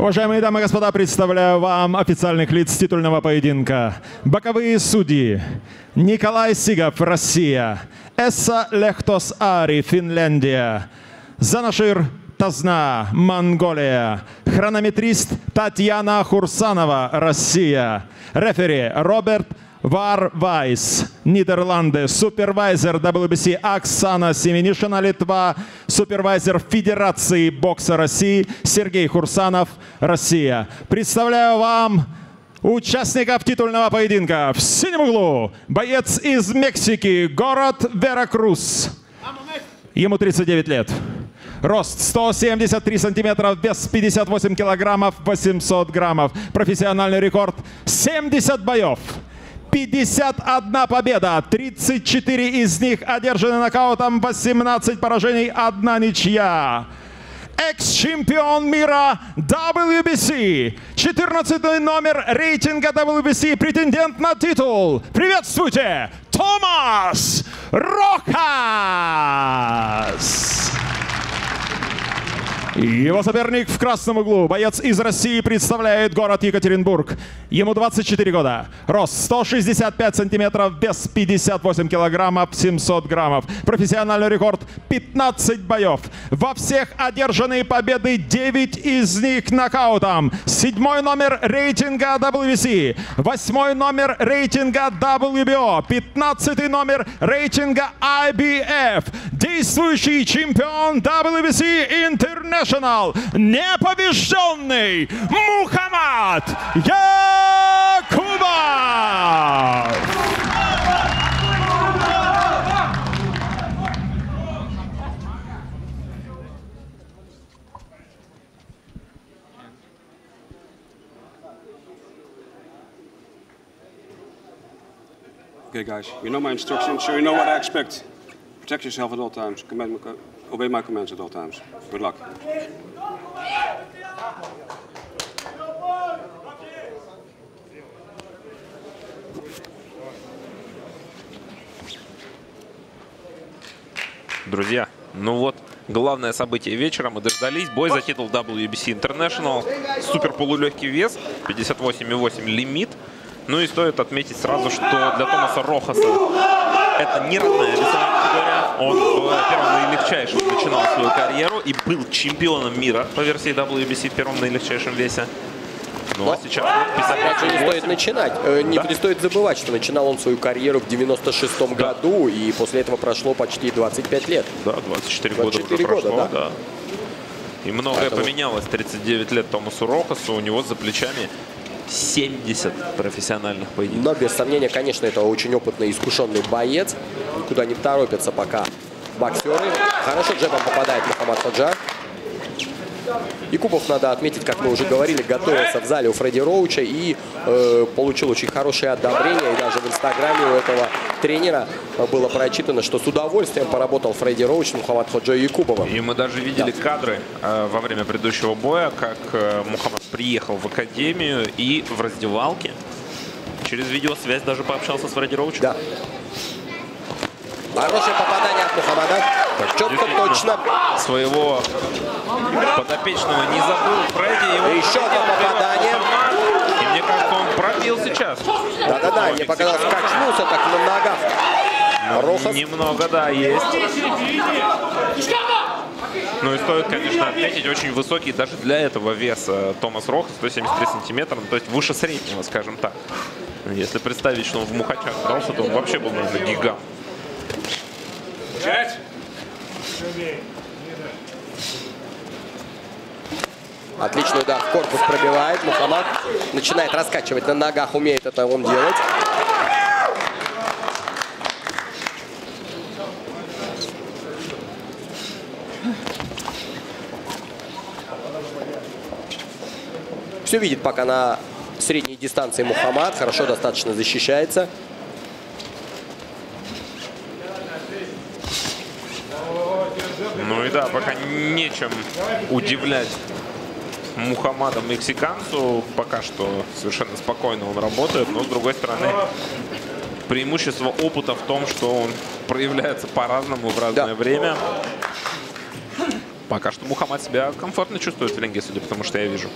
Уважаемые дамы и господа, представляю вам официальных лиц титульного поединка. Боковые судьи. Николай Сигов, Россия. Эсса Лехтос Ари, Финляндия. Занашир Тазна, Монголия. Хронометрист Татьяна Хурсанова, Россия. Рефери Роберт Вар Вайс, Нидерланды, супервайзер WBC Оксана Семенишина, Литва, супервайзер Федерации бокса России Сергей Хурсанов, Россия. Представляю вам участников титульного поединка. В синем углу боец из Мексики, город Веракрус. Ему 39 лет. Рост 173 сантиметра, вес 58 килограммов, 800 граммов. Профессиональный рекорд 70 боев. 51 победа, 34 из них одержаны нокаутом, 18 поражений, одна ничья. Экс-чемпион мира WBC, 14 номер рейтинга WBC, претендент на титул. Приветствуйте, Томас Рохас! Его соперник в красном углу. Боец из России представляет город Екатеринбург. Ему 24 года. Рост 165 сантиметров, вес 58 килограммов, 700 граммов. Профессиональный рекорд 15 боев. Во всех одержанные победы 9 из них нокаутом. Седьмой номер рейтинга WBC. Восьмой номер рейтинга WBO. Пятнадцатый номер рейтинга IBF. Действующий чемпион WBC International International непобежденный Мухаммад Якубов! Okay, guys, you know my instructions, so you know what I expect. Protect yourself at all times. Command, my commands at all times. Good luck. Друзья, ну вот, главное событие вечера. Мы дождались. Бой за титул WBC International. Супер полулегкий вес. 58,8 лимит. Ну и стоит отметить сразу, что для Томаса Рохаса это не родная весовая. Он в первом наилегчайшем начинал свою карьеру и был чемпионом мира по версии WBC в первом наилегчайшем весе. Ну, а сейчас же, не стоит начинать. Э, Не Да. стоит забывать, что начинал он свою карьеру в 96 году, и после этого прошло почти 25 лет. Да, 24 года 24 уже года, прошло, да. да. И многое Поэтому- поменялось. 39 лет Томасу Рохасу, у него за плечами 70 профессиональных поединков. Но, без сомнения, конечно, это очень опытный, искушенный боец. Никуда не торопятся пока боксеры. Хорошо джебом попадает Мухаммад Хаджар. И Кубов, надо отметить, как мы уже говорили, готовился в зале у Фредди Роуча и э, получил очень хорошее одобрение. И даже в инстаграме у этого тренера было прочитано, что с удовольствием поработал Фредди Роуч Мухаммад Ходжо Якубовым. И мы даже видели кадры э, во время предыдущего боя, как э, Мухаммад приехал в академию и в раздевалке через видеосвязь даже пообщался с Фредди Роучем. Да. Хорошее попадание от Мухаммада. Четко, Действительно, точно. Своего подопечного не забыл Фредди. Его Еще одно попадание. И мне кажется, он пробил сейчас. Да-да-да, мне показалось, качнулся так на ногах. Рохас. Немного, да, есть. Ну и стоит, конечно, отметить, очень высокий даже для этого веса Томас Рохас, 173 сантиметра, ну, то есть выше среднего, скажем так. Если представить, что он в Мухачах дрался, то он вообще был, наверное, гигант. Отличный удар корпус пробивает. Мухаммад начинает раскачивать на ногах, умеет это он делать. Все видит пока на средней дистанции Мухаммад. Хорошо достаточно защищается. Ну и да, пока нечем удивлять Мухаммада мексиканцу. Пока что совершенно спокойно он работает, но с другой стороны преимущество опыта в том, что он проявляется по-разному в разное Да. время. Пока что Мухаммад себя комфортно чувствует в ринге, судя по тому, что я вижу.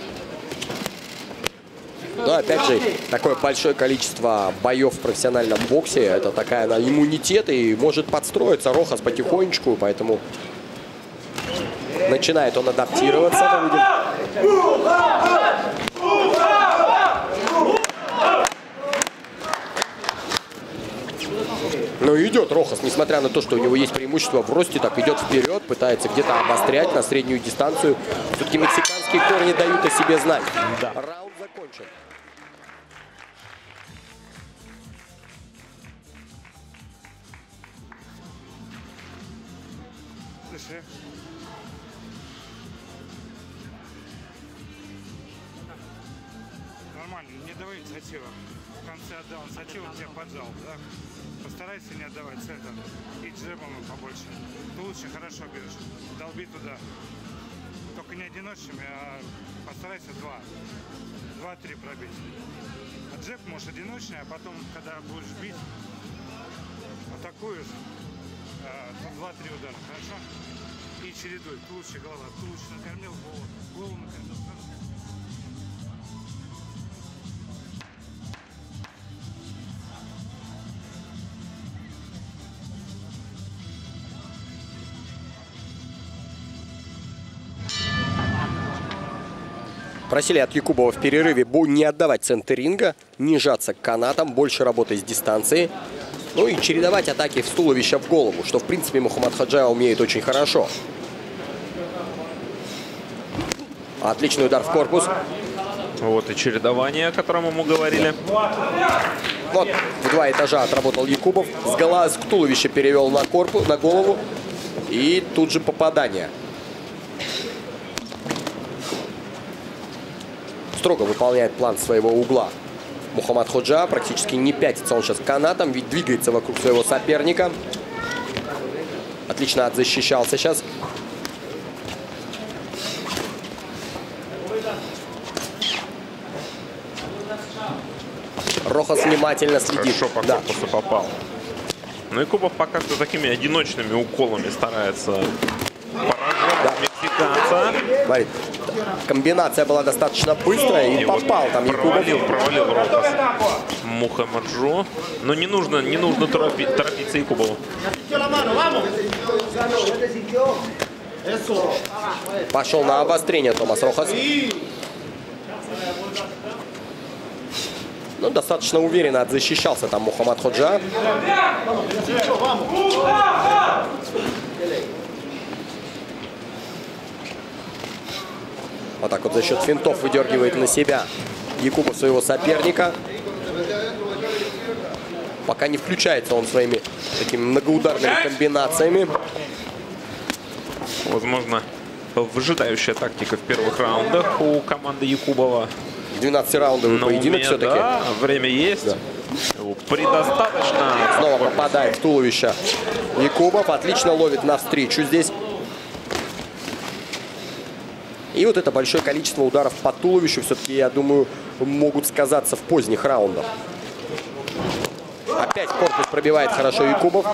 Но опять же, такое большое количество боев в профессиональном боксе, это такая на иммунитет и может подстроиться Рохас потихонечку, поэтому начинает он адаптироваться. Мы видим. Ну идет Рохас, несмотря на то, что у него есть преимущество в росте, так идет вперед, пытается где-то обострять на среднюю дистанцию. Все-таки мексиканские корни дают о себе знать. Да. Раунд закончен. Инициативу, тебе поджал, да? Постарайся не отдавать центр. И джебом побольше. Ты лучше хорошо бежишь. Долби туда. Только не одиночными, а постарайся два. Два-три пробить. А джеб можешь одиночный, а потом, когда будешь бить, атакуешь, а, два-три удара, хорошо? И чередуй. Туловище, голова. Туловище накормил, голову. Голову накормил. Просили от Якубова в перерыве не отдавать центр ринга, не жаться к канатам, больше работать с дистанции. Ну и чередовать атаки в туловище в голову, что в принципе Мухаммад Хаджа умеет очень хорошо. Отличный удар в корпус. Вот и чередование, о котором мы говорили. Вот в два этажа отработал Якубов. С голова с туловища перевел на корпус, на голову. И тут же попадание. Строго выполняет план своего угла. Мухаммад Ходжа практически не пятится он сейчас канатом, ведь двигается вокруг своего соперника. Отлично отзащищался сейчас. Рохас внимательно следит. Хорошо по да. корпусу попал. Ну и Кубов пока что такими одиночными уколами старается поражать да. мексиканца. Смотри, комбинация была достаточно быстрая и, и попал вот там провалил, Якубов. Провалил Рокос Мухаммаджо. Но не нужно, не нужно торопить, торопиться Якубову. Пошел на обострение Томас Рохас. Ну, достаточно уверенно отзащищался там Мухаммад Ходжа. Вот так вот за счет финтов выдергивает на себя Якубов своего соперника. Пока не включается он своими такими многоударными комбинациями. Возможно, выжидающая тактика в первых раундах у команды Якубова. 12-раундовый поединок все-таки. Да, время есть. Да. Предостаточно. Снова попадает в туловище Якубов. Отлично ловит навстречу здесь. И вот это большое количество ударов по туловищу все-таки, я думаю, могут сказаться в поздних раундах. Опять корпус пробивает хорошо Якубов.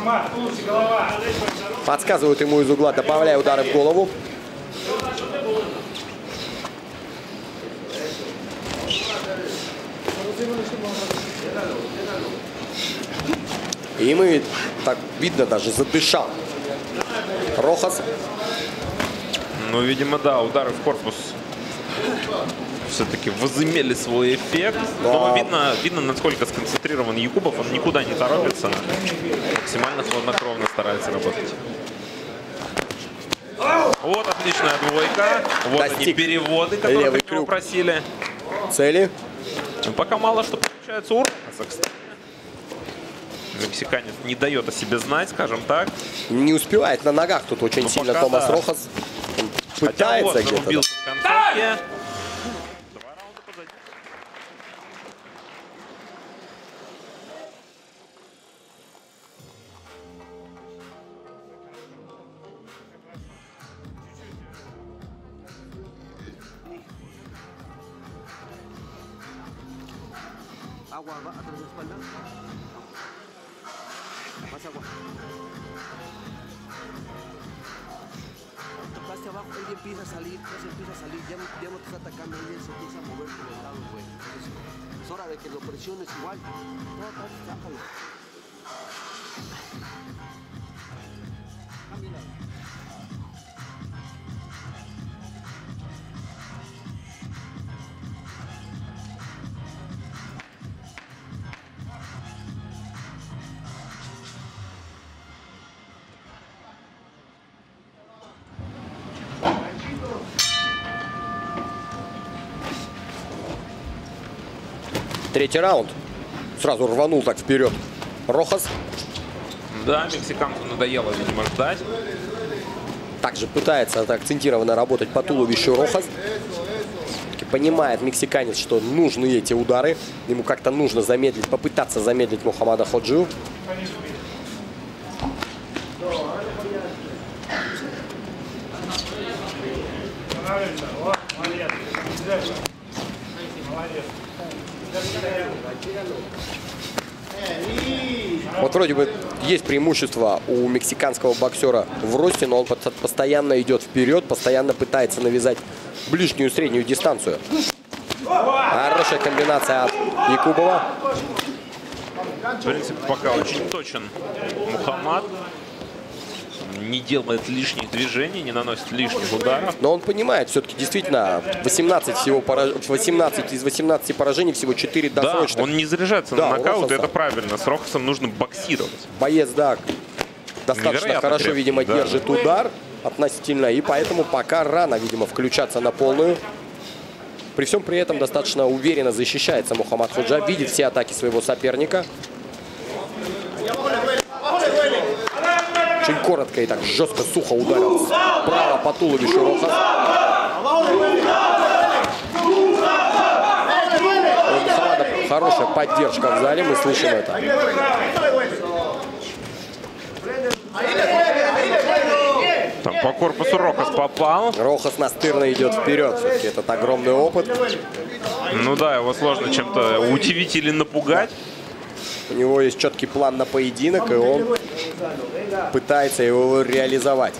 Подсказывают ему из угла, добавляя удары в голову. И мы, так видно, даже задышал. Рохас ну, видимо, да, удары в корпус все-таки возымели свой эффект. Но видно, видно, насколько сконцентрирован Якубов. Он никуда не торопится. Максимально хладнокровно старается работать. Вот отличная двойка. Вот Достиг. они переводы, которые Левый от него просили. Цели. Пока мало что получается у Кстати. Мексиканец не дает о себе знать, скажем так. Не успевает на ногах тут очень ну, сильно Томас да. Рохас пытается вот, где-то. Да. Abajo, empieza a salir, se empieza a salir, ya, ya no te está atacando, ella se empieza a mover por los lados, güey. de que lo presiones igual. No, no. Третий раунд. Сразу рванул так вперед. Рохас Да, мексиканцу надоело, видимо, ждать. также пытается акцентированно работать по туловищу Рохас. Понимает мексиканец, что нужны эти удары. Ему как-то нужно замедлить, попытаться замедлить Мухаммада Ходжиу. Вот вроде бы есть преимущество у мексиканского боксера в росте, но он постоянно идет вперед, постоянно пытается навязать ближнюю и среднюю дистанцию. Хорошая комбинация от Якубова. В принципе, пока очень точен Мухаммад. Не делает лишних движений, не наносит лишних ударов. Но он понимает, все-таки действительно 18, всего пораж- 18 из 18 поражений, всего 4 Да, досрочных. он не заряжается Да, на нокаут, это правильно. С Рохасом нужно боксировать. Боец, да, достаточно Невероятно хорошо, крепкий, видимо, да. держит удар относительно. И поэтому пока рано, видимо, включаться на полную. При всем при этом достаточно уверенно защищается Мухаммад Худжа. Видит все атаки своего соперника. Коротко и так жестко, сухо ударил справа по туловищу Рохас. Хорошая поддержка в зале, мы слышим это. Там по корпусу Рохас попал. Рохас настырно идет вперед. Все-таки этот огромный опыт. Ну да, его сложно чем-то удивить или напугать. У него есть четкий план на поединок, и он пытается его реализовать.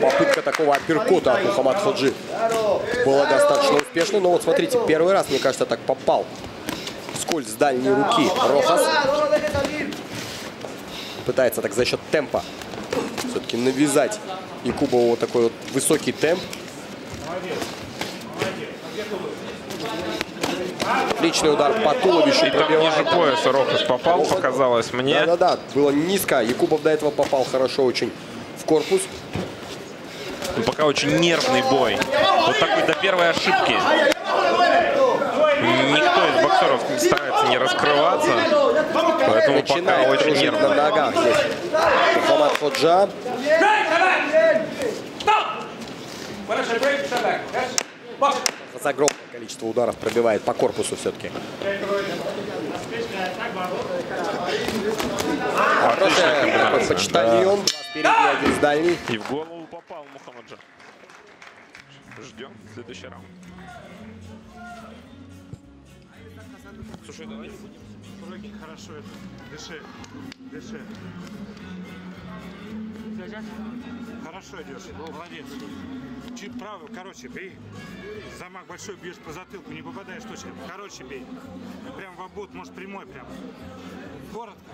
Попытка такого апперкота от Мухаммад Ходжи была достаточно успешной. Но вот смотрите, первый раз, мне кажется, так попал вскользь с дальней руки Рохас. Пытается так за счет темпа все-таки навязать Якубову вот такой вот высокий темп. Отличный удар по туловищу И там ниже пробивает. пояса Рохас попал, показалось мне. Да-да-да, было низко. Якубов до этого попал хорошо очень в корпус. Ну, пока очень нервный бой. Вот такой до первой ошибки. Никто из боксеров старается не раскрываться. Поэтому пока Начинает очень кружить на нервно. ногах здесь Мухаммад Ходжа. Огромное количество ударов пробивает по корпусу все-таки. Хороший такой почтальон. Два спереди, один с дальней. И в голову попал Мухаммаджа. Ждем следующий раунд. Слушай, давай Руки хорошо это. Дыши. Дыши. Хорошо идешь. Молодец. Чуть право, короче, бей. Замах большой, бьешь по затылку, не попадаешь точно. Короче, бей. Прям в обод, может прямой прям. Коротко.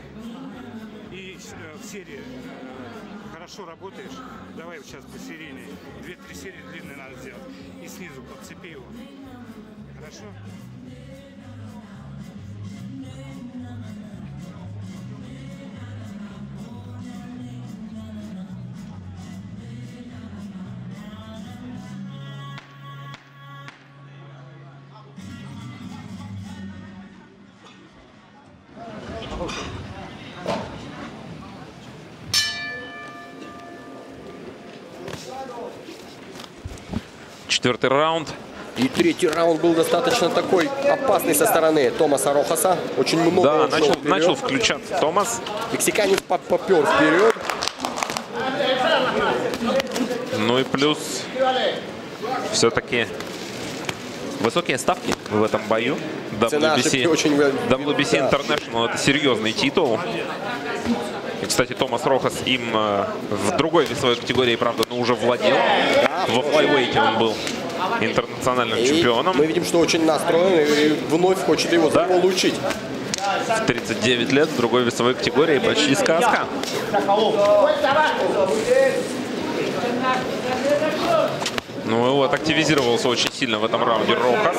И э, в серии э, хорошо работаешь. Давай сейчас по серийной. Две-три серии длинные надо сделать. И снизу подцепи его. Хорошо? Четвертый раунд. И третий раунд был достаточно такой опасный со стороны Томаса Рохаса. Очень много Да, начал, вперед. начал включаться Томас. Мексиканец поп- попер вперед. Ну и плюс все-таки высокие ставки в этом бою. WBC, очень WBC да. International это серьезный титул. И, кстати, Томас Рохас им э, в другой весовой категории, правда, но уже владел. Во флайвейте он был интернациональным И чемпионом. мы видим, что очень настроен и вновь хочет его заполучить. В 39 лет в другой весовой категории почти сказка. Ну и вот активизировался очень сильно в этом раунде Рохас.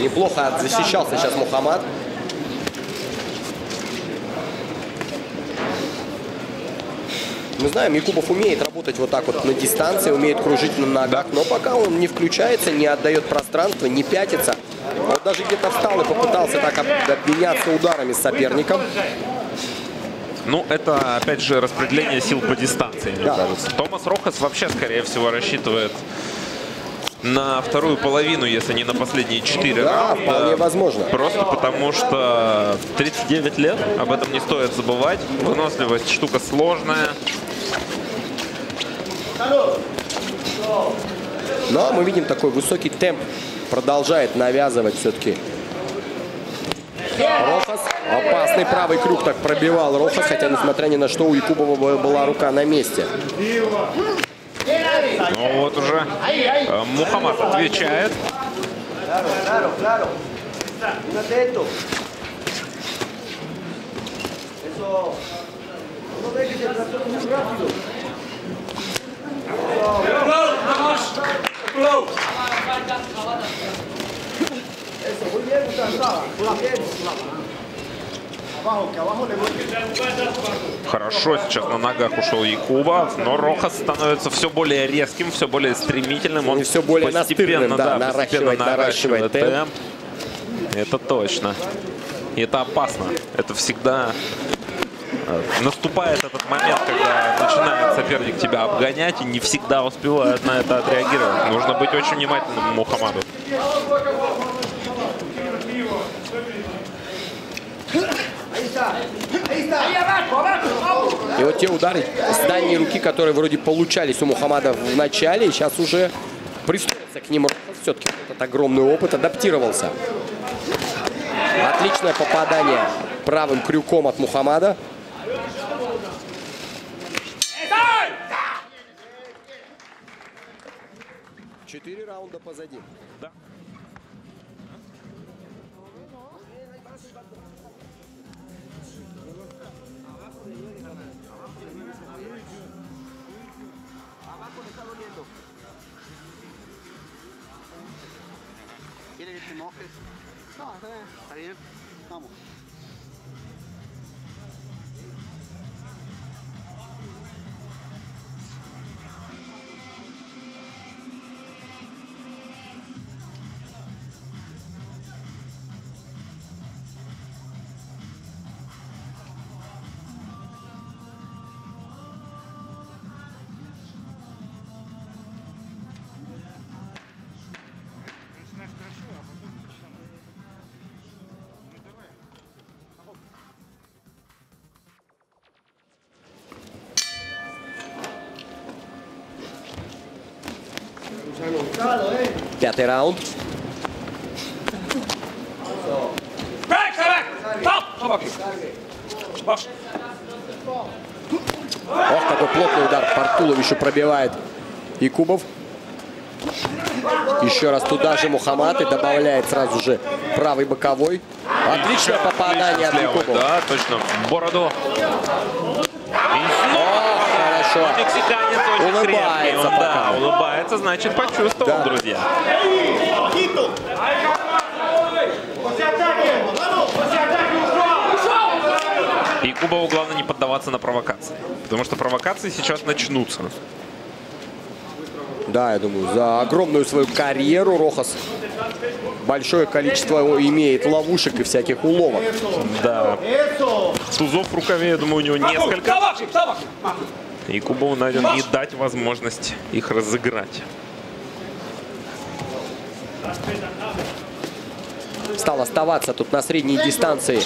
Неплохо защищался сейчас Мухаммад. Мы знаем, Якубов умеет работать вот так вот на дистанции, умеет кружить на ногах, но пока он не включается, не отдает пространство, не пятится. Вот даже где-то встал и попытался так об- обменяться ударами с соперником. Ну, это, опять же, распределение сил по дистанции, мне Да. кажется. Томас Рохас вообще, скорее всего, рассчитывает на вторую половину, если не на последние четыре Да, раунда. вполне возможно. Просто потому что 39 лет, об этом не стоит забывать. Выносливость штука сложная. Но мы видим такой высокий темп. Продолжает навязывать все-таки Рохас. Опасный правый крюк так пробивал Рохас, хотя несмотря ни на что у Якубова бы- была рука на месте. Ну вот уже э, Мухаммад отвечает. Eso. No ve que se muy rápido. Eso, muy bien, muchas. Хорошо сейчас на ногах ушел Якуба, но Рохас становится все более резким, все более стремительным. Он И всё более постепенно, да, да, постепенно наращивает- наращивает темп. Это точно. И это опасно. Это всегда наступает этот момент, когда начинает соперник тебя обгонять и не всегда успевает на это отреагировать. Нужно быть очень внимательным Мухаммаду. И вот те удары с дальней руки, которые вроде получались у Мухаммада в начале, сейчас уже пристроился к ним. Все-таки этот огромный опыт, адаптировался. Отличное попадание правым крюком от Мухаммада. Четыре раунда позади. Да. ¿Quiere que te mojes? No, está bien. Пятый раунд. Ох, какой плотный удар по туловищу пробивает Якубов. Еще раз туда же Мухаммад и добавляет сразу же правый боковой. Отличное попадание от Якубова. да, точно, в бороду. О, хорошо. Мексиканец очень Улыбается крепкий. Он, да, улыбается, значит, почувствовал, Да. друзья. И Кубову главное не поддаваться на провокации. Потому что провокации сейчас начнутся. Да, я думаю, за огромную свою карьеру Рохас большое количество имеет ловушек и всяких уловок. Да. Тузов в рукаве, я думаю, у него несколько. И Кубову найден не дать возможность их разыграть. Стал оставаться тут на средней дистанции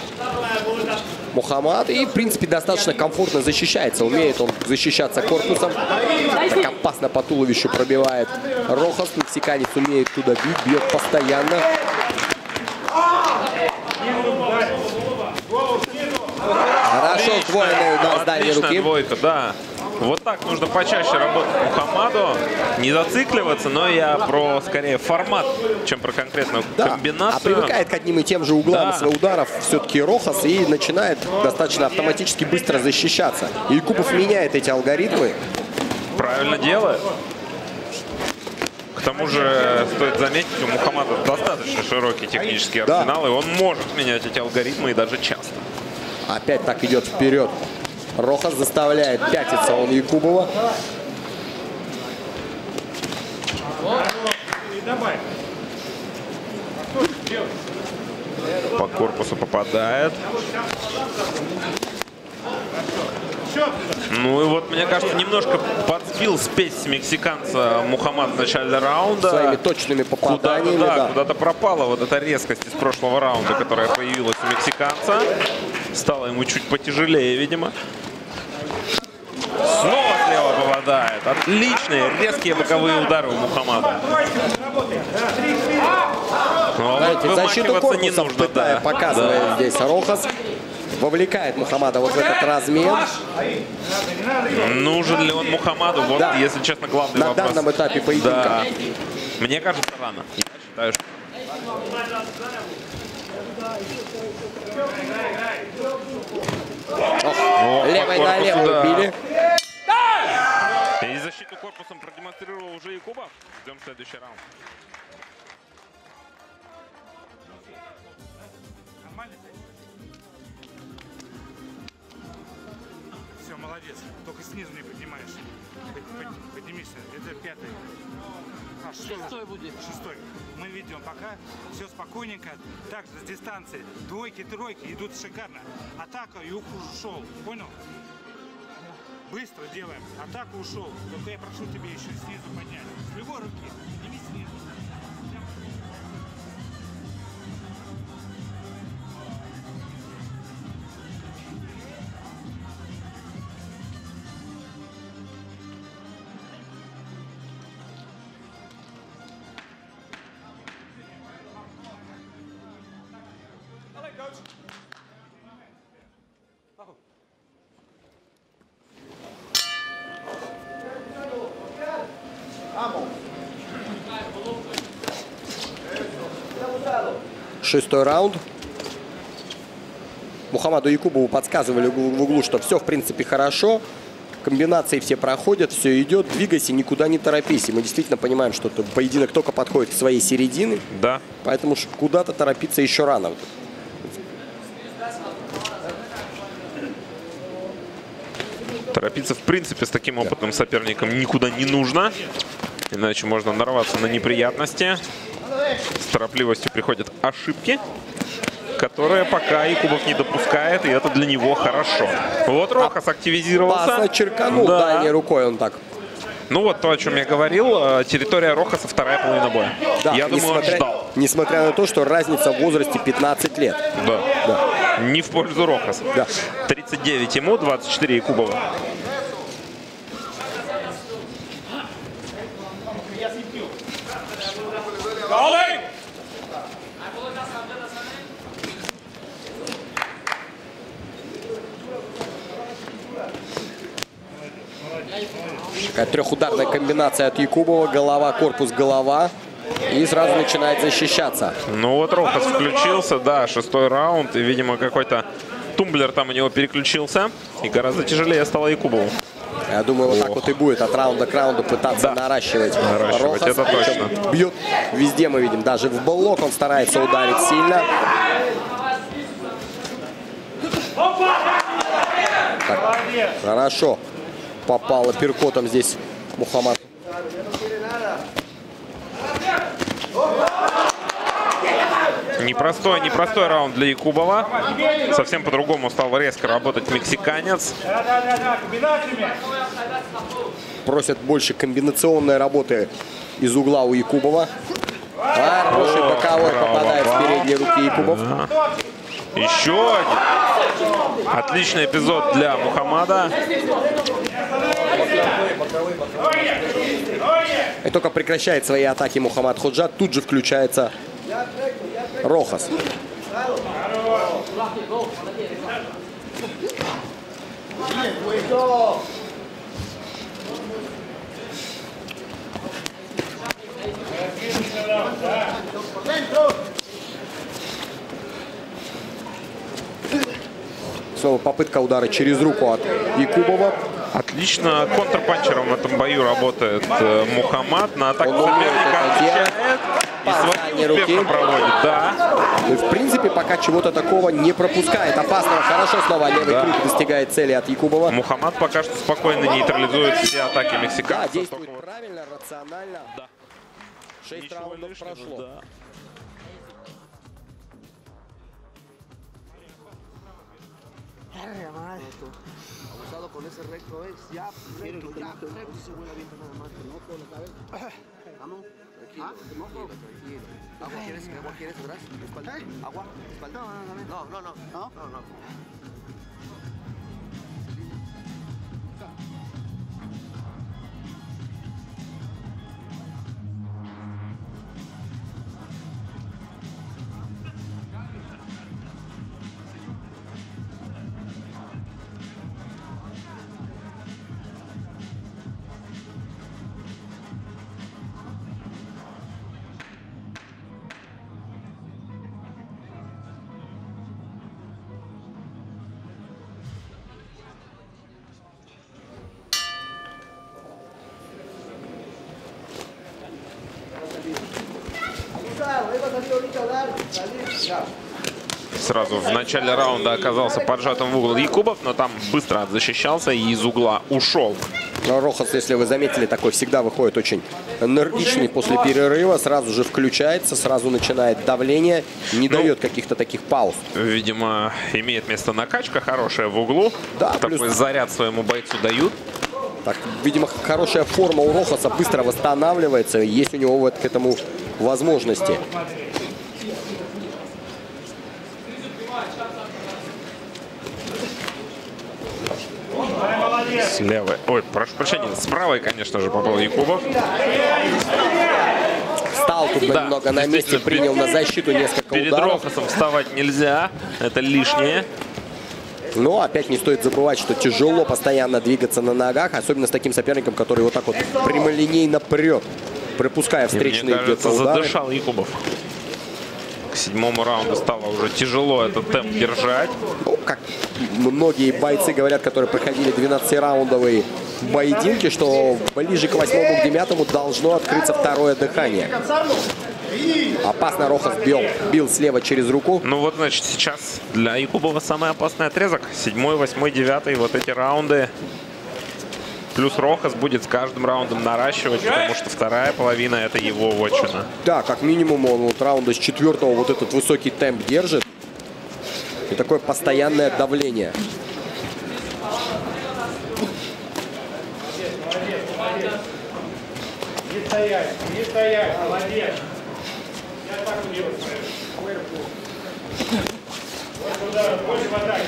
Мухаммад. И, в принципе, достаточно комфортно защищается. Умеет он защищаться корпусом. Так опасно по туловищу пробивает Рохас. Мексиканец умеет туда бить, бьет постоянно. Хорошо сдвоенный удар с дальней руки. двойка, да. Вот так нужно почаще работать Мухаммаду. Не зацикливаться, но я про, скорее, формат, чем про конкретную Да. А комбинацию. привыкает к одним и тем же углам Да. своих ударов все-таки Рохас и начинает достаточно автоматически быстро защищаться. И Якубов меняет эти алгоритмы. Правильно делает. К тому же, стоит заметить, у Мухаммада достаточно широкий технический Да. арсенал, и он может менять эти алгоритмы и даже часто. Опять так идет вперед. Рохас заставляет пятиться он Якубова. По корпусу попадает. Ну и вот, мне кажется, немножко подсбил спесь мексиканца Мухаммад в начале раунда. Своими точными Куда-то, попаданиями. да, да. куда-то пропала вот эта резкость из прошлого раунда, которая появилась у мексиканца. Стало ему чуть потяжелее, видимо. Снова слева попадает. Отличные, резкие боковые удары у Мухаммада. Но вот Знаете, защиту вымахиваться не корпуса нужно. пытая, да. показывает Да. здесь Рохас. Вовлекает Мухаммада вот в этот размен. Нужен ли он Мухаммаду? Вот, Да. если честно, главный На вопрос. данном этапе поединка. Да. Мне кажется, рано. Я считаю, что Ох, левой на левую да. Защиту корпусом продемонстрировал уже Якубов. Ждем следующий раунд. Нормально? Все, молодец. Только снизу не поднимаешь. Под- под- Поднимись. Это пятый. А, шестой будет. Шестой. Мы ведем пока. Все спокойненько. Также с дистанции. Двойки, тройки идут шикарно. Атака и ушел. Понял? Быстро делаем. Атаку ушел. Только я прошу тебя еще снизу поднять. С любой руки. Шестой раунд. Мухаммаду Якубову подсказывали в углу, что все в принципе хорошо. Комбинации все проходят, все идет. Двигайся, никуда не торопись. И мы действительно понимаем, что это поединок только подходит к своей середины. Да. Поэтому куда-то торопиться еще рано. Торопиться, в принципе, с таким опытным соперником никуда не нужно. Иначе можно нарваться на неприятности. С торопливостью приходят ошибки, которые пока Якубов не допускает, и это для него хорошо. Вот Рохас активизировался. Опасно черканул Да. дальней рукой он так. Ну вот то, о чем я говорил, э, территория Рохаса вторая половина боя. Да, я думаю, он ждал. несмотря на то, что разница в возрасте 15 лет. Да. Да. Не в пользу Рохаса. Да. 39 ему, 24 Якубова. Такая трехударная комбинация от Якубова. Голова, корпус, голова. И сразу начинает защищаться. Ну вот Рохас включился, да, шестой раунд. И, видимо, какой-то тумблер там у него переключился. И гораздо тяжелее стало Якубову. Я думаю, вот так вот и будет от раунда к раунду пытаться Да. наращивать. Наращивать, это Причем точно. Бьет везде, мы видим. Даже в блок он старается ударить сильно. Так, хорошо. Попало перкотом здесь Мухаммад. Непростой, непростой раунд для Якубова. Совсем по-другому стал резко работать мексиканец. Просят больше комбинационной работы из угла у Якубова. Хороший боковой браво, попадает с браво. передней руки Якубов. Еще один. Отличный эпизод для Мухаммада. И только прекращает свои атаки Мухаммад Худжа, тут же включается Рохас. Снова попытка удара через руку от Якубова. Отлично контрпанчером в этом бою работает э, Мухаммад. На атаку соперника отвечает и свои успешно проводит. Да. Ну и в принципе пока чего-то такого не пропускает. Опасного. Хорошо снова левый Да. крюк достигает цели от Якубова. Мухаммад пока что спокойно нейтрализует все атаки Да, мексиканца. действует правильно, рационально. Да. Шесть ничего раундов лишнего, прошло. да. Abusado con ese recto es ya, recto, ya, recto nada más. No con la cabeza. Vamos, tranquilo, tranquilo, tranquilo. ¿Agua quieres? ¿Agua quieres atrás? ¿Espalda? ¿Agua? ¿Espalda? No, no, no. ¿No? No, no. Сразу в начале раунда оказался поджатым в угол Якубов, но там быстро защищался и из угла ушел. Но Рохас, если вы заметили, такой всегда выходит очень энергичный после перерыва, сразу же включается, сразу начинает давление, не Ну, дает каких-то таких пауз. Видимо, имеет место накачка хорошая в углу. Да, Такой плюс- заряд своему бойцу дают. Так, видимо, хорошая форма у Рохаса быстро восстанавливается, есть у него вот к этому возможности. С левой. Ой, прошу прощения, с правой, конечно же, попал Якубов. Стал тут Да, немного на месте, принял на защиту несколько Перед ударов. Рохасом вставать нельзя. Это лишнее. Но опять не стоит забывать, что тяжело постоянно двигаться на ногах, особенно с таким соперником, который вот так вот прямолинейно прет, пропуская И, Мне встречные кажется, задышал Якубов. Седьмому раунду стало уже тяжело этот темп держать. Ну, как многие бойцы говорят, которые проходили 12-раундовые поединки, что ближе к восьмому, к девятому должно открыться второе дыхание. Опасно Рохас бил, бил слева через руку. Ну вот, значит, сейчас для Якубова самый опасный отрезок. Седьмой, восьмой, девятый, вот эти раунды. Плюс Рохас будет с каждым раундом наращивать, потому что вторая половина это его вотчина. Да, как минимум он вот раунда с четвертого вот этот высокий темп держит. И такое постоянное давление. Не стоять, не стоять, молодец. Я так делаю. Вот туда, больше в атаке.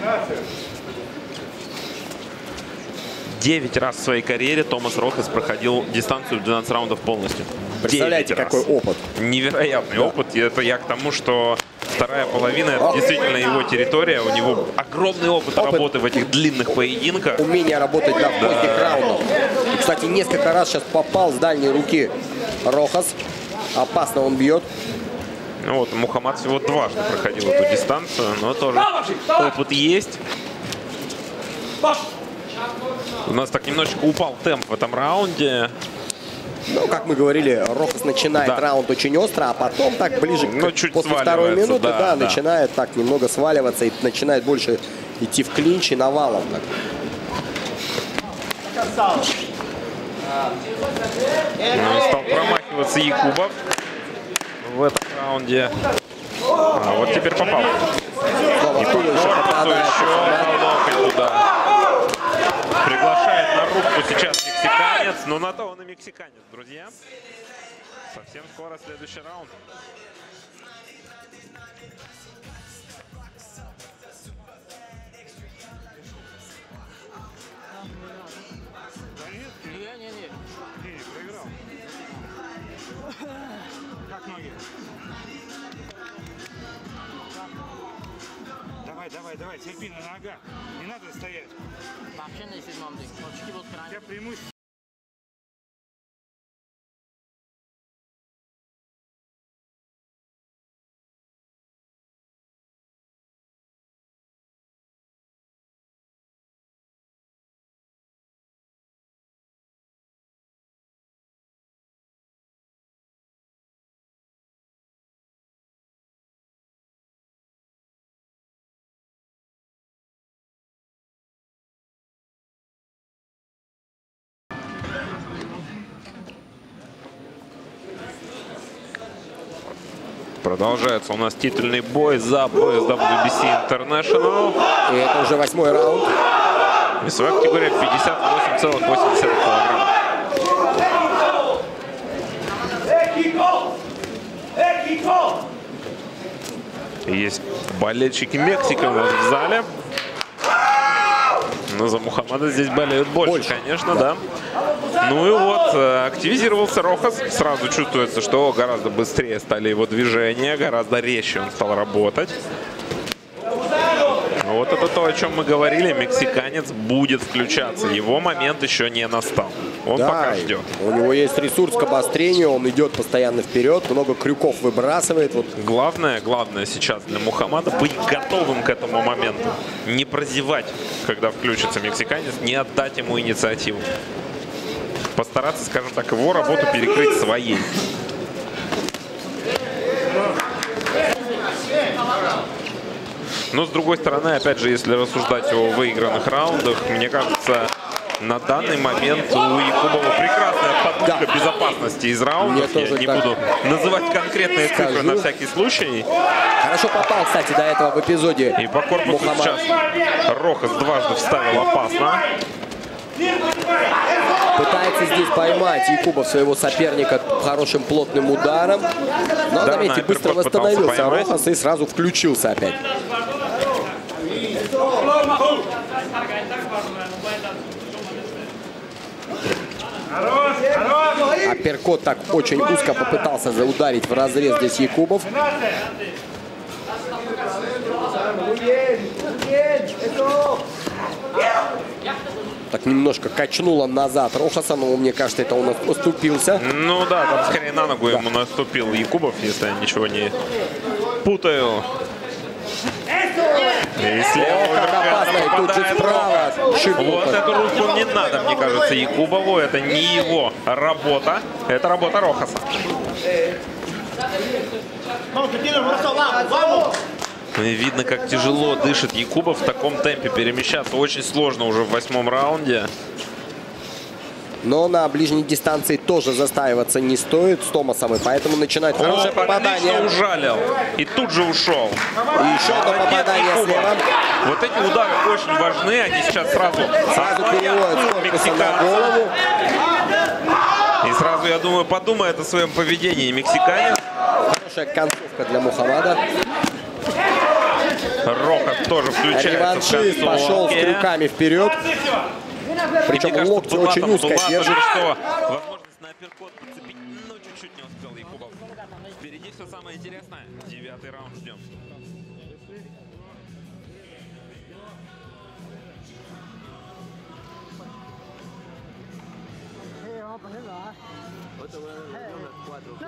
12. 9 раз в своей карьере Томас Рохас проходил дистанцию в 12 раундов полностью. Представляете, 9 раз. какой опыт. Невероятный опыт. И это я к тому, что вторая половина это действительно его территория. У него огромный опыт, Опыт. работы в этих длинных поединках. Умение работать до поздних раундов. И, кстати, несколько раз сейчас попал с дальней руки Рохас. Опасно он бьет. Ну вот, Мухаммад всего дважды проходил эту дистанцию, но тоже опыт есть. У нас так немножечко упал темп в этом раунде. Ну, как мы говорили, Рохас начинает Да. раунд очень остро, а потом так ближе, к- Ну, чуть после второй минуты, да, да, да. начинает так немного сваливаться и начинает больше идти в клинч и навалом. Так. Ну, стал промахиваться Якубов в этом раунде. А вот теперь попал. Снова еще попадает. еще локоть туда. Рубку сейчас мексиканец. Но на то он и мексиканец, друзья. Совсем скоро следующий раунд. Давай Давай, терпи на ногах. Не надо стоять. Вообще на седьмом дыке. Очки будут крайне. преимущество. Продолжается у нас титульный бой за пояс WBC International. И это уже восьмой раунд. Весовая категория 58,8 килограмма. Есть болельщики Мексики в зале. Но за Мухаммада здесь болеют больше, Больше, конечно, да. Ну и вот, э, активизировался Рохас. Сразу чувствуется, что гораздо быстрее стали его движения, гораздо резче он стал работать. Вот это то, о чем мы говорили. Мексиканец будет включаться. Его момент еще не настал. Он пока и ждет. У него есть ресурс к обострению, он идет постоянно вперед, много крюков выбрасывает. Вот Главное, главное сейчас для Мухаммада быть готовым к этому моменту. Не прозевать, когда включится мексиканец, не отдать ему инициативу. Постараться, скажем так, его работу перекрыть своей. Но с другой стороны, опять же, если рассуждать о выигранных раундах, мне кажется, на данный момент у Якубова прекрасная подушка Да. безопасности из раундов. Мне Я не так буду называть конкретные цифры скажу. на всякий случай. хорошо попал, кстати, до этого в эпизоде И по корпусу Мухаммад. сейчас Рохас дважды вставил опасно. Пытается здесь поймать Якубов своего соперника хорошим плотным ударом. Но, Да, заметьте, быстро восстановился поймать. Рохас и сразу включился опять. Апперкот так очень узко попытался заударить в разрез здесь Якубов. Так немножко качнуло назад Рохаса, но мне кажется, это он оступился. Ну да, там скорее на ногу ему наступил Якубов, если я ничего не путаю. И слева О, тут же справа. Вот эту руку не надо, мне кажется, Якубову. Это не его работа. Это работа Рохаса. Ну видно, как тяжело дышит Якубов в таком темпе. Перемещаться очень сложно уже в восьмом раунде. Но на ближней дистанции тоже застаиваться не стоит с Томасом, и поэтому начинает хорошее Он попадание. ужалил. И тут же ушел. И еще одно попадание слева. Вот эти удары очень важны. Они сейчас сразу Сразу корпуса на голову. И сразу, я думаю, подумает о своем поведении мексиканец. Хорошая концовка для Мухаммада. Рохас тоже включается Реваншист пошел с крюками вперед. Причем кажется, локти очень узко была держит. что возможность на апперкот подцепить, но чуть-чуть не успел Якубов. Впереди все самое интересное. Девятый раунд ждем. No,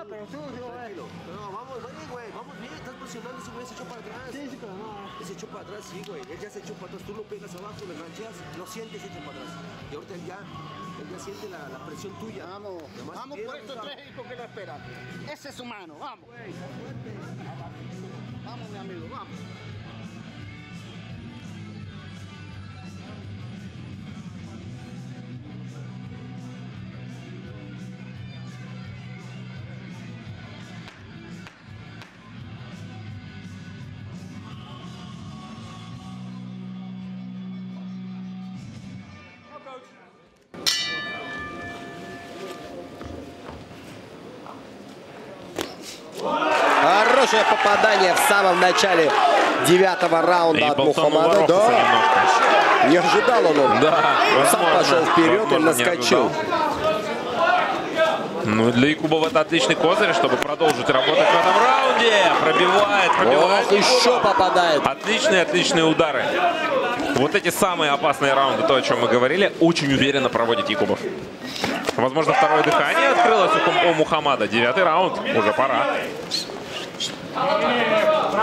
pero tú, Tranquilo. No, vamos bien, güey. Vamos bien. Estás presionando. Ese güey se echó para atrás. Sí, sí, pero no. Se echó para atrás, sí, güey. Él ya se echó para atrás. Tú lo pegas abajo, le ganchas. Lo sientes se echa para atrás. Y ahorita él ya, él ya siente la, la presión tuya. Vamos, Además, vamos por estos tres hijos que lo esperan. Ese es su mano, vamos. Vamos, mi amigo, vamos. Хорошее попадание в самом начале девятого раунда И от Мухаммада. Да, немножко. не ожидал он. он. Да, Сам возможно, пошел вперед и возможно, не наскочил. Ну, для Якубова это отличный козырь, чтобы продолжить работать в этом раунде. Пробивает, пробивает. Ох, еще попадает. Отличные, отличные удары. Вот эти самые опасные раунды, то, о чем мы говорили, очень уверенно проводит Якубов. Возможно, второе дыхание открылось у Мухаммада. Девятый раунд, уже пора.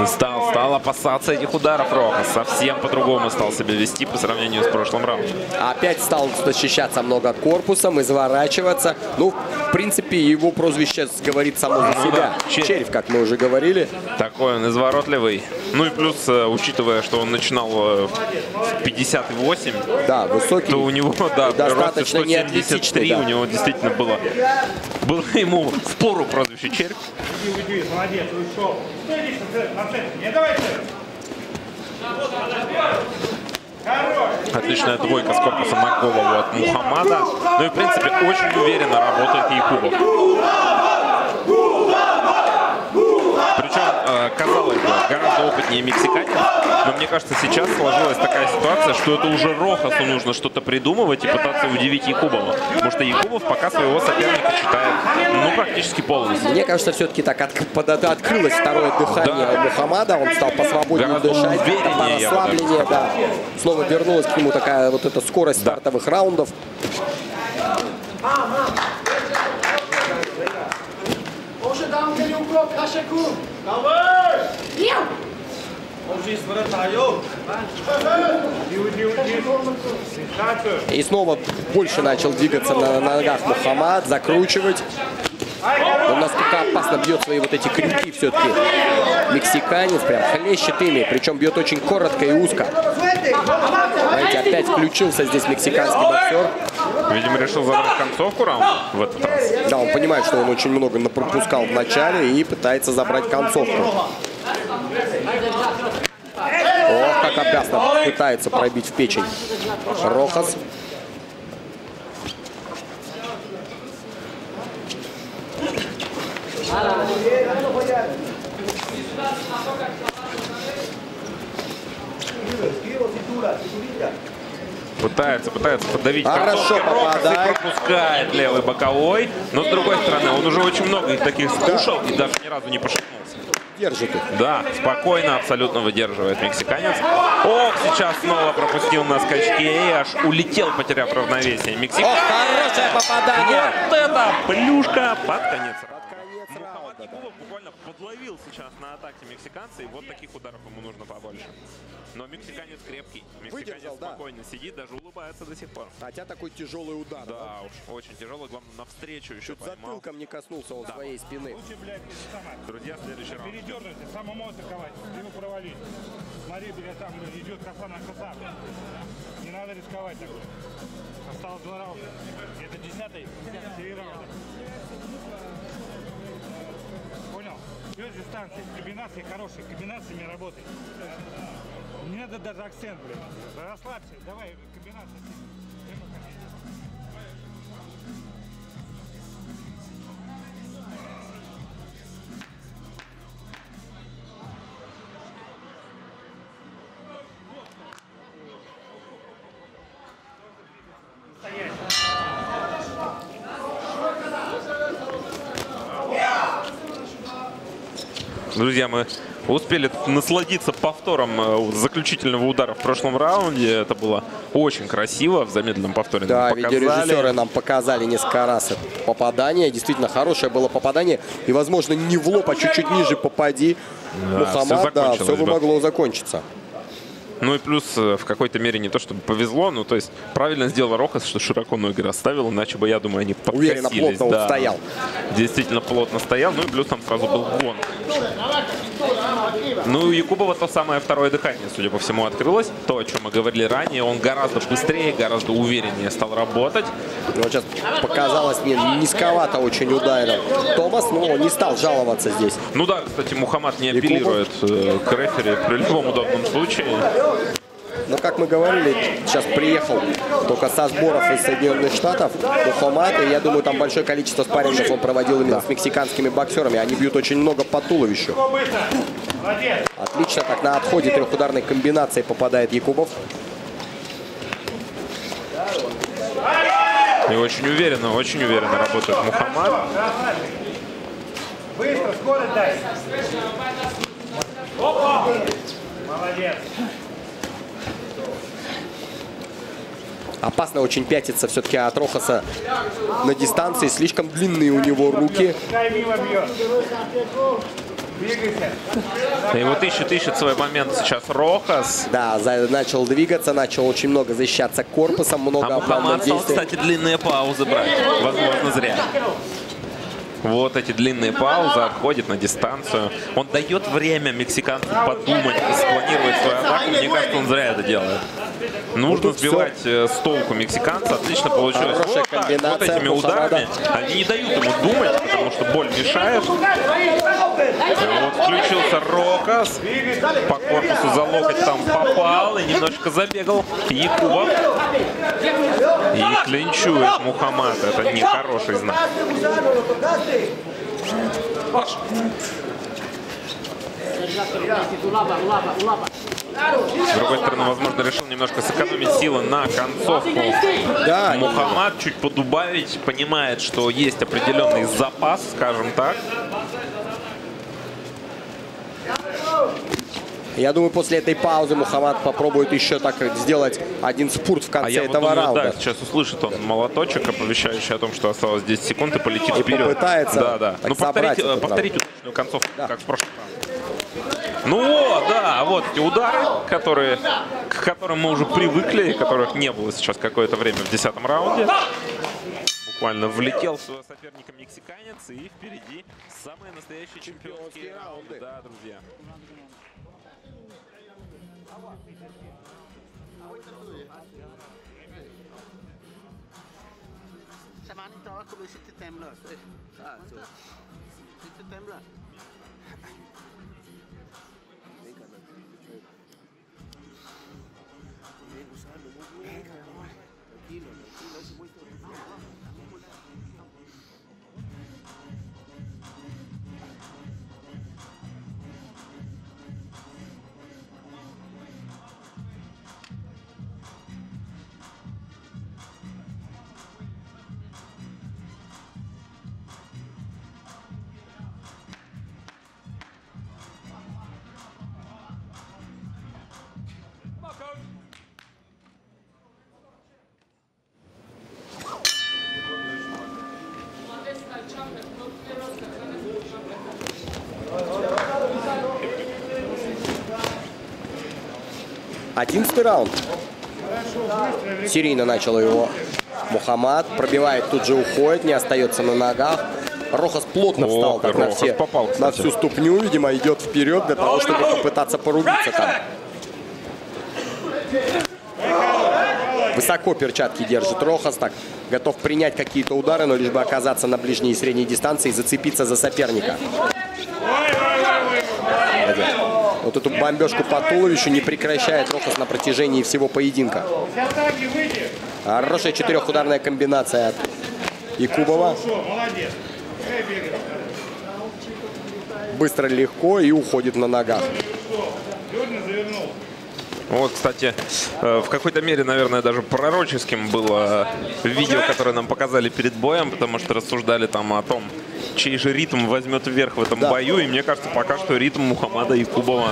И стал, стал опасаться этих ударов Рохас. Совсем по-другому стал себя вести по сравнению с прошлым раундом. Опять стал защищаться много корпусом, изворачиваться. Ну, в принципе, его прозвище говорит само за Ну себя. да, череп. Череп, как мы уже говорили. Такой он изворотливый. Ну и плюс, э, учитывая, что он начинал э, в 58, Да, высокий. то у него, да, достаточно 173 неатлетичный, да. у него действительно было, было ему в пору прозвище. Уйди, молодец, ушел. Отличная двойка с корпусом на голову от Мухаммада. Ну и, в принципе, очень уверенно работает Якубов. Причем, э, казалось бы, гораздо опытнее мексиканец. Но мне кажется, сейчас сложилась такая ситуация, что это уже Рохасу нужно что-то придумывать и пытаться удивить Якубова. Потому что Якубов пока своего соперника считает, ну, практически полностью. Мне кажется, все-таки так от- под- открылось второе дыхание Да. Мухаммада. Он стал посвободнее Гораздо дышать, расслабленнее, да. Снова вернулась к нему такая вот эта скорость стартовых раундов. Może И снова больше начал двигаться на ногах Мухаммад, закручивать. Он насколько опасно бьет свои вот эти крюки все-таки. Мексиканец прям хлещет ими, причем бьет очень коротко и узко. Знаете, опять включился здесь мексиканский боксер. Видимо, решил забрать концовку раунда в этот раз. Да, он понимает, что он очень много пропускал в начале и пытается забрать концовку. Опасно пытается пробить в печень. Рохас. Пытается, пытается подавить Хорошо попадает. пропускает левый боковой. Но с другой стороны, он уже очень много их таких скушал и даже ни разу не пошатнулся. Держит их. Да, спокойно абсолютно выдерживает мексиканец. Ох, сейчас снова пропустил на скачке и аж улетел, потеряв равновесие. Ох, Мексиканец. хорошее попадание. Вот это плюшка под конец. Конец Мухаммад. Якубов буквально подловил сейчас на атаке мексиканца, и вот таких ударов ему нужно побольше. Но мексиканец крепкий. Мексиканец Выдержал, да. спокойно сидит, даже улыбается до сих пор. Хотя такой тяжелый удар. Да уж, очень тяжело. Главное, навстречу еще Чуть поймал. затылком не коснулся он своей спины. Лучше, блядь. Друзья, следующий раунд. Передернуйся, самому атаковать, его провалить. Смотри, блядь, там идет коса на коса. Не надо рисковать так. Осталось два раунда. Это десятый, три раунда. Понял? Бьет дистанции, комбинации хорошие, комбинациями работай. Не надо даже акцент, блядь. Расслабься, давай, комбинация. Друзья, мы успели насладиться повтором э, заключительного удара в прошлом раунде. Это было очень красиво в замедленном повторе. Да, нам показали. видеорежиссеры нам показали несколько раз это попадание. Действительно, хорошее было попадание. И, возможно, не в лоб, а чуть-чуть ниже попади. Да, Мухаммад, да, закончилось все бы могло закончиться. Ну и плюс э, в какой-то мере не то чтобы повезло, ну то есть правильно сделал Рохас, что широко ноги расставил, иначе бы, я думаю, они подкосились. Уверенно, плотно он да. стоял. Действительно плотно стоял, ну и плюс там сразу был гонг. Ну и Якубова то самое второе дыхание, судя по всему, открылось. То, о чем мы говорили ранее, он гораздо быстрее, гораздо увереннее стал работать. Ну, Вот сейчас показалось мне низковато очень ударил Томас, но он не стал жаловаться здесь. Ну да, кстати, Мухаммад не апеллирует э, к рефери при любом удобном случае. Но, как мы говорили, сейчас приехал только со сборов из Соединенных Штатов Мухаммад, и я думаю, там большое количество спаррингов он проводил именно с мексиканскими боксерами. Они бьют очень много по туловищу. Молодец. Отлично, так на отходе трехударной комбинации попадает Якубов. И очень уверенно, очень уверенно работает Мухаммад. Быстро, скорость дай. Опа! Молодец. Опасно очень пятиться все-таки от Рохаса на дистанции. Слишком длинные у него руки. И вот ищет, ищет свой момент сейчас Рохас. Да, за- начал двигаться, начал очень много защищаться корпусом, много А Мухаммад стал, кстати, длинные паузы брать. Возможно, зря. Вот эти длинные паузы, отходит на дистанцию. Он дает время мексиканцам подумать спланировать свою атаку. Мне кажется, он зря это делает. Нужно тут сбивать э, с толку мексиканца. Отлично получилось. Хорошая Вот так, вот этими ударами. Они не дают ему думать, потому что боль мешает. Вот включился Рокас. По корпусу за локоть там попал и немножечко забегал Якубов. И клинчует Мухаммад. Это не хороший знак. С другой стороны, возможно, решил немножко сэкономить силы на концовку. Да, Мухаммад чуть подубавить, понимает, что есть определенный запас, скажем так. Я думаю, после этой паузы Мухаммад попробует еще так сделать один спурт в А конце я вот этого думаю, раунда. да, сейчас услышит он молоточек, оповещающий о том, что осталось 10 секунд и полетит И вперед. попытается Да, да. Ну, повторить, повторить удачную концовку, как в прошлом. Ну, вот, да, вот эти удары, которые, к которым мы уже привыкли, которых не было сейчас какое-то время в 10 раунде. Буквально влетел в своего соперника мексиканец, и впереди самые настоящие чемпионские раунды. Да, друзья. Aguentaturi. Sabahın intihar kılışı titemler. Saat. Titemler. 11 раунд. Серийно начал его Мухаммад. Пробивает, тут же уходит, не остается на ногах. Рохас плотно встал О, так, на, все, попал, на всю ступню. Видимо, идет вперед для того, чтобы попытаться порубиться там. Высоко перчатки держит Рохас. Так, готов принять какие-то удары, но лишь бы оказаться на ближней и средней дистанции и зацепиться за соперника. Пойдет. Вот эту бомбежку по туловищу не прекращает Рохас на протяжении всего поединка. Хорошая четырехударная комбинация от Якубова. Быстро, легко и уходит на ногах. Вот, кстати, э, в какой-то мере, наверное, даже пророческим было видео, которое нам показали перед боем, потому что рассуждали там о том, чей же ритм возьмет вверх в этом Да. бою. И мне кажется, пока что ритм Мухаммада Якубова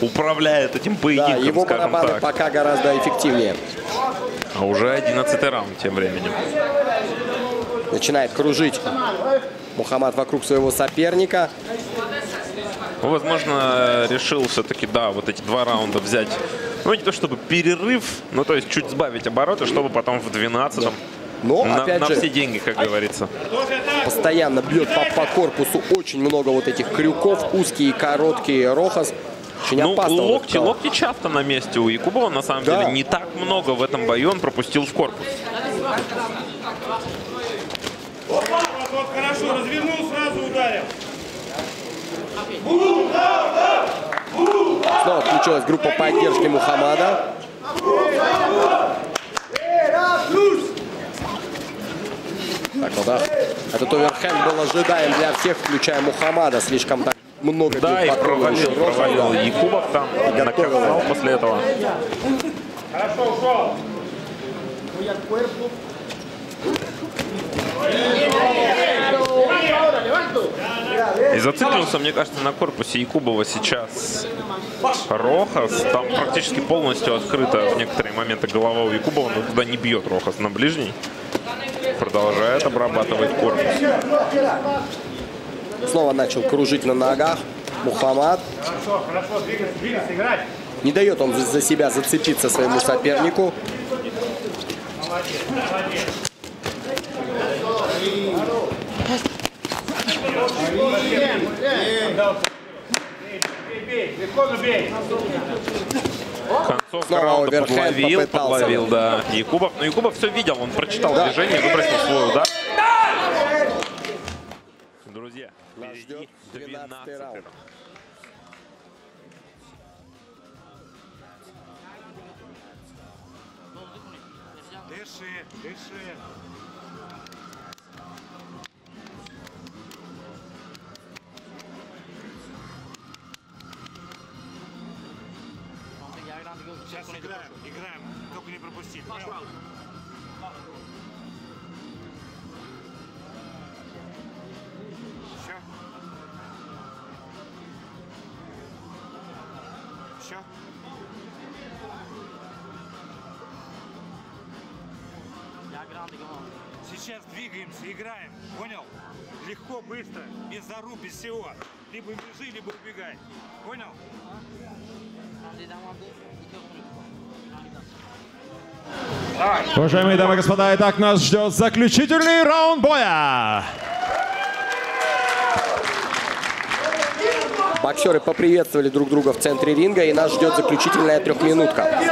управляет этим Да, поединком, его скажем так. пока гораздо эффективнее. А уже 11 раунд тем временем. Начинает кружить Мухаммад вокруг своего соперника. Ну, возможно, решил все-таки, да, вот эти два раунда взять. Ну, не то чтобы перерыв, но то есть чуть сбавить обороты, чтобы потом в 12-м Но, на, опять на же, все деньги, как говорится. постоянно бьет по, по корпусу очень много вот этих крюков, узкие и короткие. Рохас очень Ну, локти, локти часто на месте у Якубова, на самом Да. деле, не так много в этом бою он пропустил в корпус. Вот, хорошо, развернул, сразу ударил. Снова включилась группа поддержки Мухаммада. Так, ну да. Этот оверхенд был ожидаем для всех, включая Мухаммада. Слишком так много Да, и провалил, провалил Якубов там, наказал это. после этого. Хорошо, ушел. И зациклился, мне кажется, на корпусе Якубова сейчас Рохас. Там практически полностью открыта в некоторые моменты голова у Якубова, но туда не бьет Рохас на ближний. Продолжает обрабатывать корпус. Снова начал кружить на ногах. Мухаммад. Не дает он за себя зацепиться своему сопернику. Концовка Снова раунда подловил, попытался. подловил, да, Якубов. Но Якубов все видел, он прочитал движение, выбросил свой удар. Друзья, Нас впереди ждет 12 12 раунд. Дыши, дыши. Сейчас играем, играем. Только не пропустить. Еще. Еще. Сейчас двигаемся, играем. Понял? Легко, быстро, без заруб, без всего. Либо бежи, либо убегай. Понял? Уважаемые дамы и господа, итак, нас ждет заключительный раунд боя. Боксеры поприветствовали друг друга в центре ринга, и нас ждет заключительная трехминутка.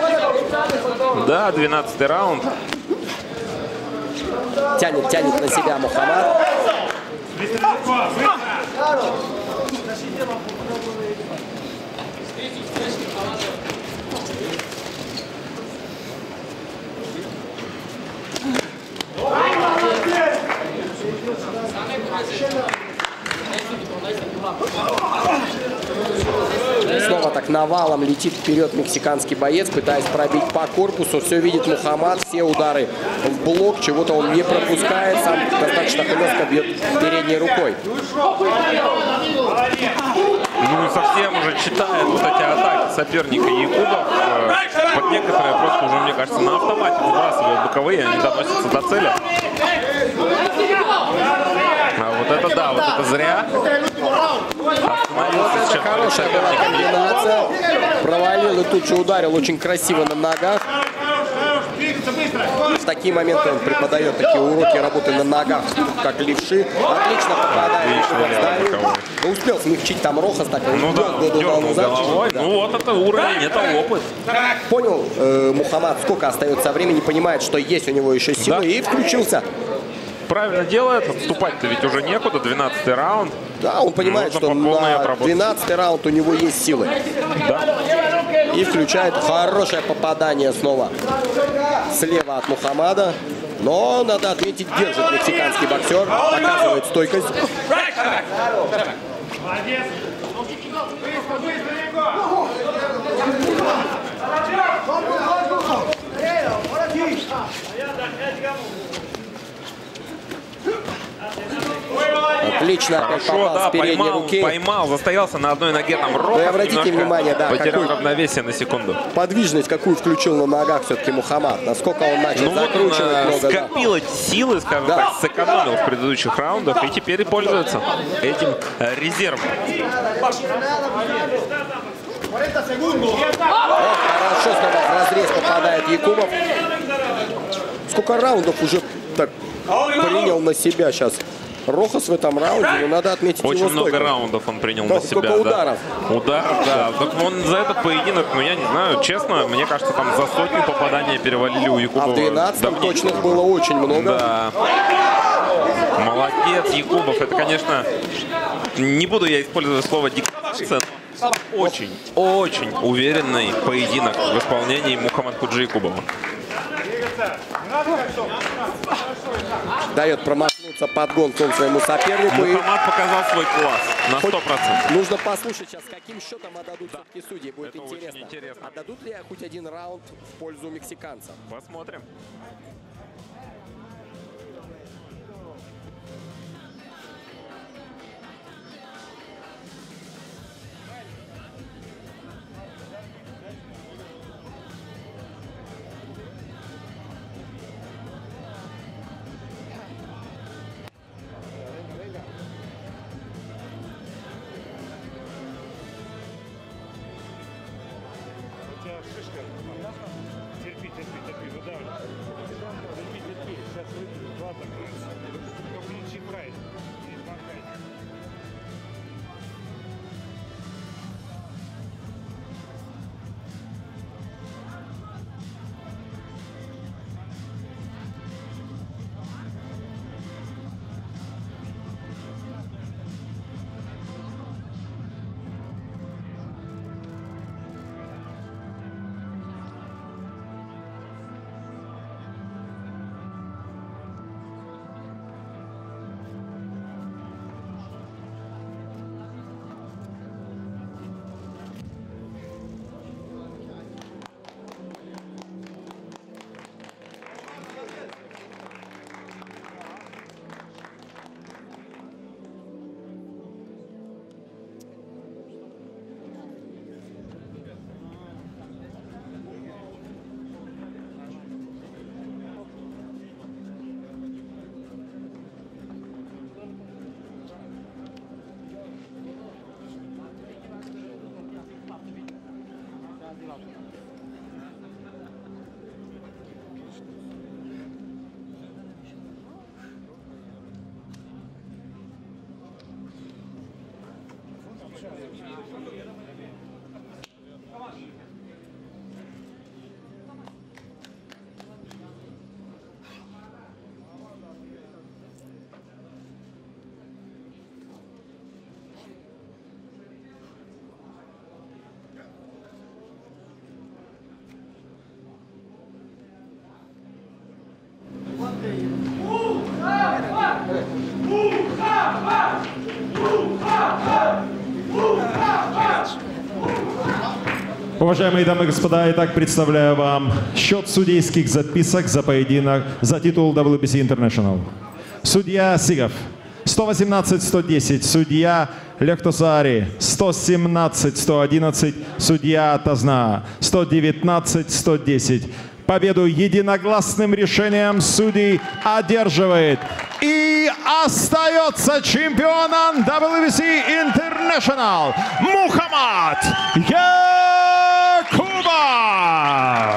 Да, 12 раунд. Тянет, тянет на себя Мухаммад. Снова так навалом летит вперед мексиканский боец, пытаясь пробить по корпусу. Все видит Мухаммад, все удары в блок, чего-то он не пропускает, сам достаточно хлестко бьет передней рукой. Ну и совсем уже читает вот эти атаки соперника Якубов. Э, Под некоторые просто уже, мне кажется, на автомате выбрасывают боковые, они доносятся до цели. А вот это да, вот это зря. Остановился сейчас Хорошая была комбинация. Провалил и тут же ударил очень красиво на ногах. В такие моменты он преподает такие уроки работы на ногах, как левши. Отлично попадает. Отлично. Но успел смягчить там Рохас, так Ну да, дернул назад. головой. Да. Ну вот это уровень, это опыт. Понял э, Мухаммад, сколько остается времени, понимает, что есть у него еще силы, Да. и включился. Правильно делает, отступать-то ведь уже некуда, 12 раунд. Да, он понимает, Нужно что на отработать. 12 раунд у него есть силы. Да. И включает хорошее попадание снова слева от Мухаммада. Но, надо отметить, держит мексиканский боксер, показывает стойкость. Отлично Хорошо, да, поймал, руки. поймал, застоялся на одной ноге там. Ну и обратите внимание, да, Потерял какой- равновесие на секунду. Подвижность, какую включил на ногах все-таки Мухаммад. Насколько он начал Ну вот закручивать э, много. да. скопил эти силы, скажем Да. так, сэкономил в предыдущих раундах и теперь пользуется этим э, резервом. Ох, хорошо снова разрез попадает Якубов. Сколько раундов уже так принял на себя сейчас Рохас в этом раунде, но надо отметить Очень его много стойкость. раундов он принял Да, на себя. да. ударов. Ударов, да. Так он за этот поединок, ну я не знаю, честно, мне кажется, там за сотню попаданий перевалили у А Якубова. в 12 давненько. точных было очень много. Да. Молодец, Якубов. Это, конечно, не буду я использовать слово диктация, но очень, очень уверенный поединок в исполнении Мухаммад Худжи Якубова. Дает промахнуться подгон к своему сопернику. И Мухаммад показал свой класс на 100%. нужно послушать сейчас, каким счетом отдадут все-таки судьи. Будет Это интересно. интересно. Отдадут ли хоть один раунд в пользу мексиканцев? Посмотрим. Уважаемые дамы и господа, итак представляю вам счет судейских записок за поединок за титул WBC International. Судья Сигов. 118-110, судья Лехтосари 117-111, судья Тазна. 119-110. Победу единогласным решением судей одерживает и остается чемпионом WBC International Мухаммад Я Cuba.